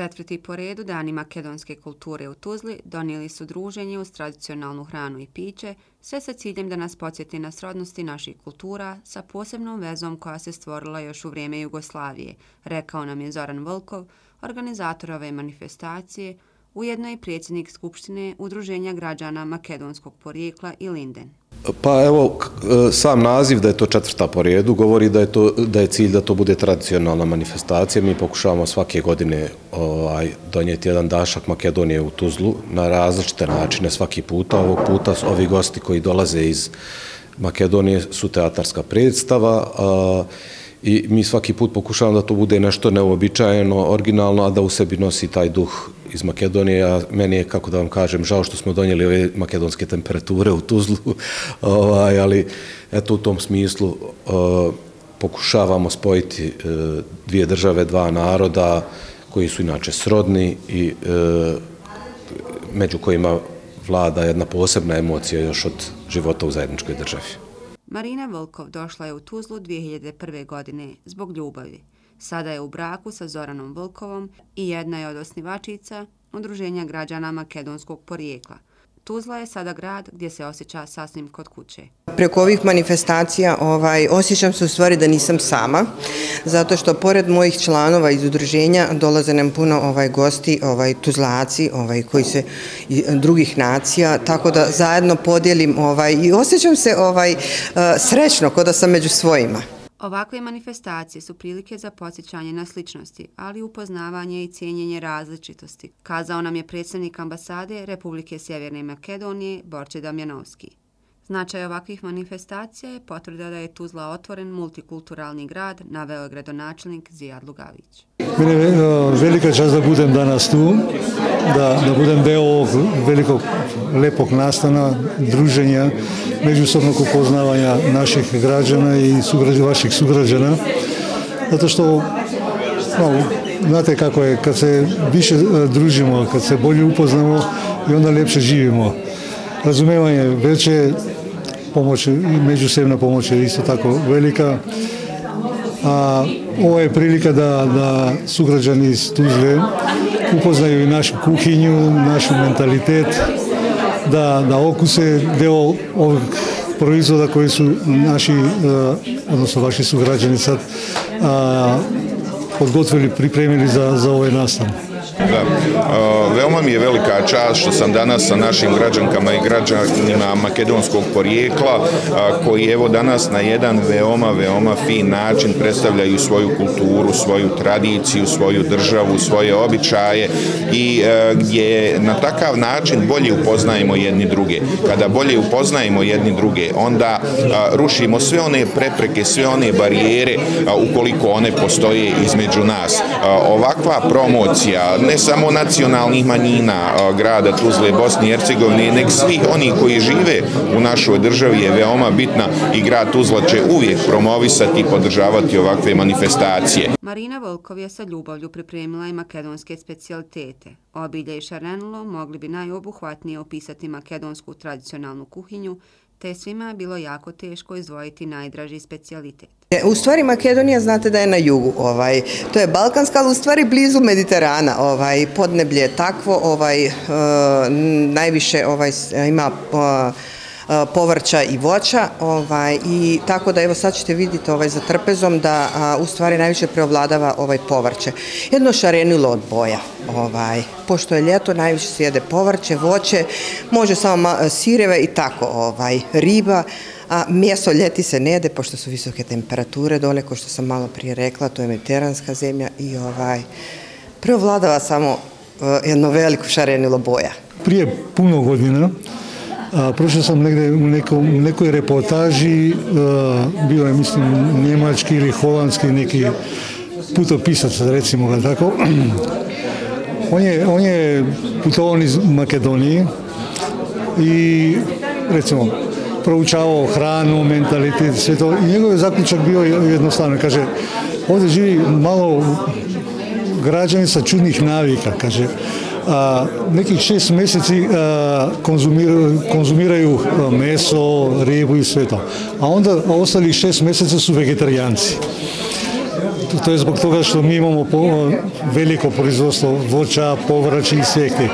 četvrti po redu Dani makedonske kulture u Tuzli donijeli su druženje uz tradicionalnu hranu i piće, sve sa ciljem da nas podsjeti na srodnosti naših kultura sa posebnom vezom koja se stvorila još u vrijeme Jugoslavije, rekao nam je Zoran Volkov, organizator ove manifestacije, ujedno i predsjednik Skupštine Udruženja građana makedonskog porijekla i Linden. Pa evo, e, sam naziv da je to četvrta po redu govori da je, to, da je cilj da to bude tradicionalna manifestacija. Mi pokušavamo svake godine ovaj, donijeti jedan dašak Makedonije u Tuzlu na različite načine svaki puta. Ovog puta ovi gosti koji dolaze iz Makedonije su teatarska predstava. A, i mi svaki put pokušavamo da to bude nešto neobičajeno, originalno, a da u sebi nosi taj duh iz Makedonije. A meni je, kako da vam kažem, žao što smo donijeli ove makedonske temperature u Tuzlu, ovaj, ali eto u tom smislu eh, pokušavamo spojiti eh, dvije države, dva naroda koji su inače srodni i eh, među kojima vlada jedna posebna emocija još od života u zajedničkoj državi. Marina Volkov došla je u Tuzlu 2001. godine zbog ljubavi. Sada je u braku sa Zoranom Volkovom i jedna je od osnivačica Udruženja građana makedonskog porijekla – Tuzla je sada grad gdje se osjeća sasvim kod kuće. Preko ovih manifestacija ovaj, osjećam se u stvari da nisam sama, zato što pored mojih članova iz udruženja dolaze nam puno ovaj, gosti, ovaj, tuzlaci, ovaj, koji se e, drugih nacija, tako da zajedno podijelim ovaj, i osjećam se ovaj, e, srećno kod da sam među svojima. Ovakve manifestacije su prilike za podsjećanje na sličnosti, ali upoznavanje i cijenjenje različitosti, kazao nam je predstavnik ambasade Republike Sjeverne Makedonije Borče Damjanovski. Значај оваквих манифестација е потврда да е Тузла отворен мултикултурални град, навео градоначелник Зијад Лугавиќ. Мене велика чест да будем данас ту, да, да будем дел овог великог лепог настана, дружења, меѓусобно познавање наших граѓана и суграѓа, ваших суграѓана, затоа што ну, знаете како е, кога се више дружимо, кога се боле упознамо и онда лепше живимо. Разумевање, веќе помош и меѓусебна помош е исто така велика. А, ова е прилика да, да суграѓани из Тузле упознају и нашу кухињу, нашу менталитет, да, да окусе дел од производа кои су наши, односно ваши суграѓани сад, подготвили, припремили за, за овој настан. Da. Veoma mi je velika čast što sam danas sa našim građankama i građanima makedonskog porijekla koji evo danas na jedan veoma, veoma fin način predstavljaju svoju kulturu, svoju tradiciju, svoju državu, svoje običaje i e, gdje na takav način bolje upoznajemo jedni druge. Kada bolje upoznajemo jedni druge, onda rušimo sve one prepreke, sve one barijere ukoliko one postoje između nas. Ovakva promocija, ne samo nacionalnih manjina grada Tuzle, Bosne i Hercegovine, nek svih oni koji žive u našoj državi je veoma bitna i grad Tuzla će uvijek promovisati i podržavati ovakve manifestacije. Marina Volkov je sa ljubavlju pripremila i makedonske specialitete. Obilje i šarenulo mogli bi najobuhvatnije opisati makedonsku tradicionalnu kuhinju, te svima bilo jako teško izvojiti najdraži specijalitet. E, u stvari Makedonija znate da je na jugu, ovaj, to je Balkanska, ali u stvari blizu Mediterana, ovaj, podneblje je takvo, ovaj, e, najviše ovaj, ima E, E, povrća i voća ovaj, i tako da evo sad ćete vidjeti ovaj, za trpezom da a, u stvari najviše preovladava ovaj povrće. Jedno šarenilo od boja, ovaj, pošto je ljeto najviše se jede povrće, voće, može samo sireve i tako, ovaj, riba, a mjesto ljeti se ne jede pošto su visoke temperature dole, ko što sam malo prije rekla, to je mediteranska zemlja i ovaj, preovladava samo e, jedno veliko šarenilo boja. Prije puno godina A, prošao sam negde u, nekom, nekoj reportaži, a, bio je, mislim, njemački ili holandski neki putopisac, recimo ga tako. on, je, on je putovan iz Makedonije i, recimo, proučavao hranu, mentalitet, sve to. I njegov zaključak bio jednostavno. Kaže, ovdje živi malo građani sa čudnih navika, kaže, a, nekih šest meseci a, konzumiraju, konzumiraju meso, ribu i sve to. A onda ostalih šest meseca su vegetarijanci. тоа е због тога што ми имамо по, велико производство воќа, поврачи и секи.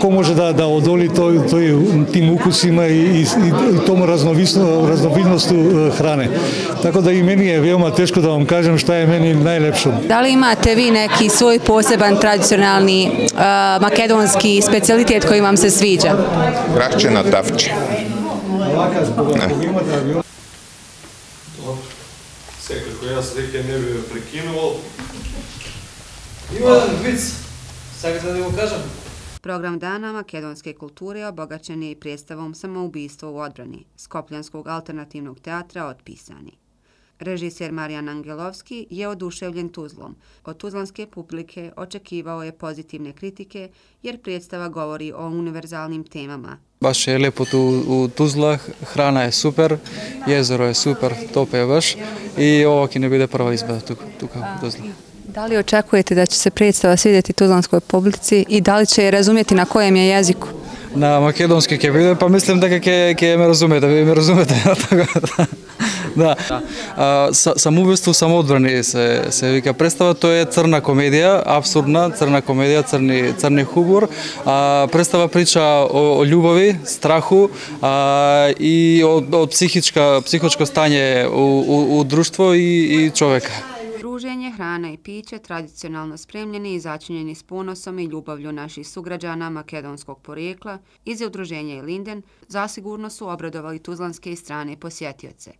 Ко може да да одоли тој тој тим укусима и, и, и, и тому разновисно разновидносту хране. Така да и мене е веома тешко да вам кажам што е мене најлепшо. Дали имате ви неки свој посебен традиционални а, македонски специјалитет кој вам се свиѓа? Грахче на тавче. Вака збога, имате sve kako ja slike ne bih prekinuo. Ima jedan vic, sad da vam kažem. Program dana makedonske kulture obogaćen je i predstavom samoubistvo u odbrani Skopljanskog alternativnog teatra otpisani. Režiser Marijan Angelovski je oduševljen Tuzlom. Od tuzlanske publike očekivao je pozitivne kritike jer predstava govori o univerzalnim temama. Baš je lepo tu u Tuzla, hrana je super, jezero je super, top je baš i ovo ki ne bude prva izbada tu, tu kao Tuzla. Da li očekujete da će se predstava svidjeti tuzlanskoj publici i da li će je razumjeti na kojem je jeziku? на македонски ќе биде, па мислам дека ќе ќе ме разумете, вие ме разумете така. да. А, са, самоубиство, самоодбрани се се вика представа, тоа е црна комедија, абсурдна црна комедија, црни црни хубор. А, представа прича о, о љубови, страху а, и од, од психичка психичко стање у, у, у друштво и, и човека. Druženje, hrana i piće, tradicionalno spremljeni i začinjeni s ponosom i ljubavlju naših sugrađana makedonskog porijekla iz udruženja Ilinden zasigurno su obradovali tuzlanske i strane posjetioce,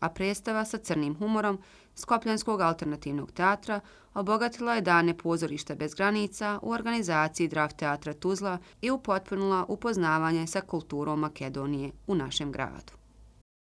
a predstava sa crnim humorom Skopljanskog alternativnog teatra obogatila je dane pozorišta bez granica u organizaciji Draft teatra Tuzla i upotpunila upoznavanje sa kulturom Makedonije u našem gradu.